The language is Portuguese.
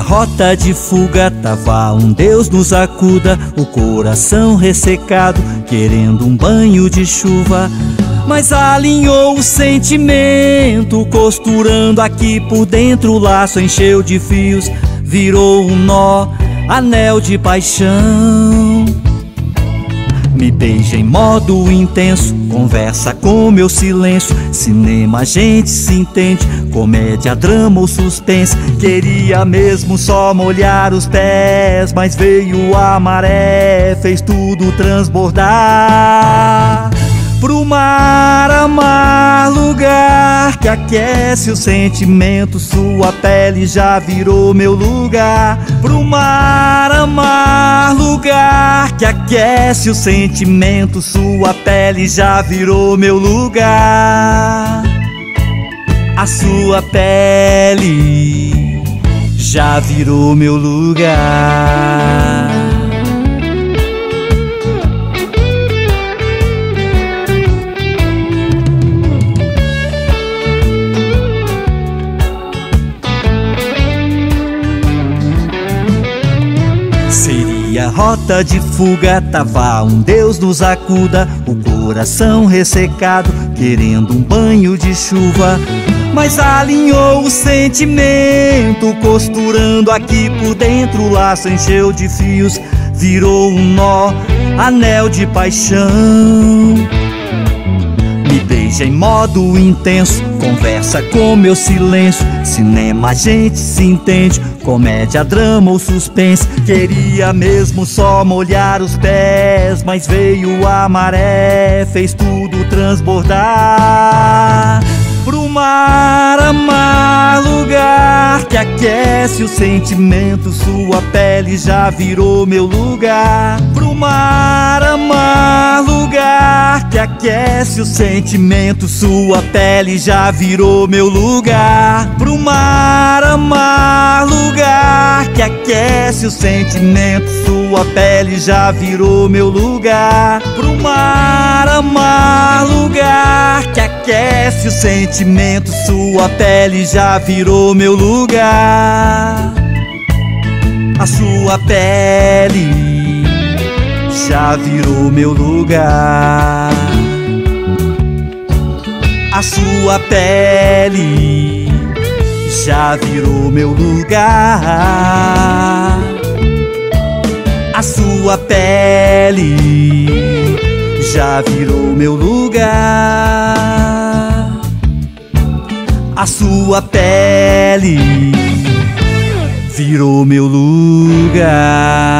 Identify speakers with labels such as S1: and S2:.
S1: rota de fuga, tava um Deus nos acuda, o coração ressecado, querendo um banho de chuva. Mas alinhou o sentimento, costurando aqui por dentro o laço encheu de fios, virou um nó, anel de paixão. Me beija em modo intenso, conversa com meu silêncio. Cinema a gente se entende, comédia, drama ou suspense. Queria mesmo só molhar os pés, mas veio a maré, fez tudo transbordar. Pro mar amar lugar que aquece o sentimento Sua pele já virou meu lugar. Pro mar amar lugar que aquece o sentimento Sua pele já virou meu lugar. A sua pele já virou meu lugar rota de fuga, tava um Deus nos acuda, o coração ressecado, querendo um banho de chuva. Mas alinhou o sentimento, costurando aqui por dentro o laço encheu de fios, virou um nó, anel de paixão. Me beija em modo intenso, conversa com meu silêncio. Cinema a gente se entende, comédia, drama ou suspense. Queria mesmo só molhar os pés, mas veio a maré, fez tudo transbordar. Pro mar amar lugar que aquece o sentimento, sua pele já virou meu lugar. Pro mar aquece o sentimento, sua pele já virou meu lugar. Pro mar amar lugar que aquece o sentimento, sua pele já virou meu lugar. Pro mar amar lugar que aquece o sentimento, sua pele já virou meu lugar. A sua pele já virou meu lugar. A sua pele já virou meu lugar. A sua pele já virou meu lugar. A sua pele virou meu lugar.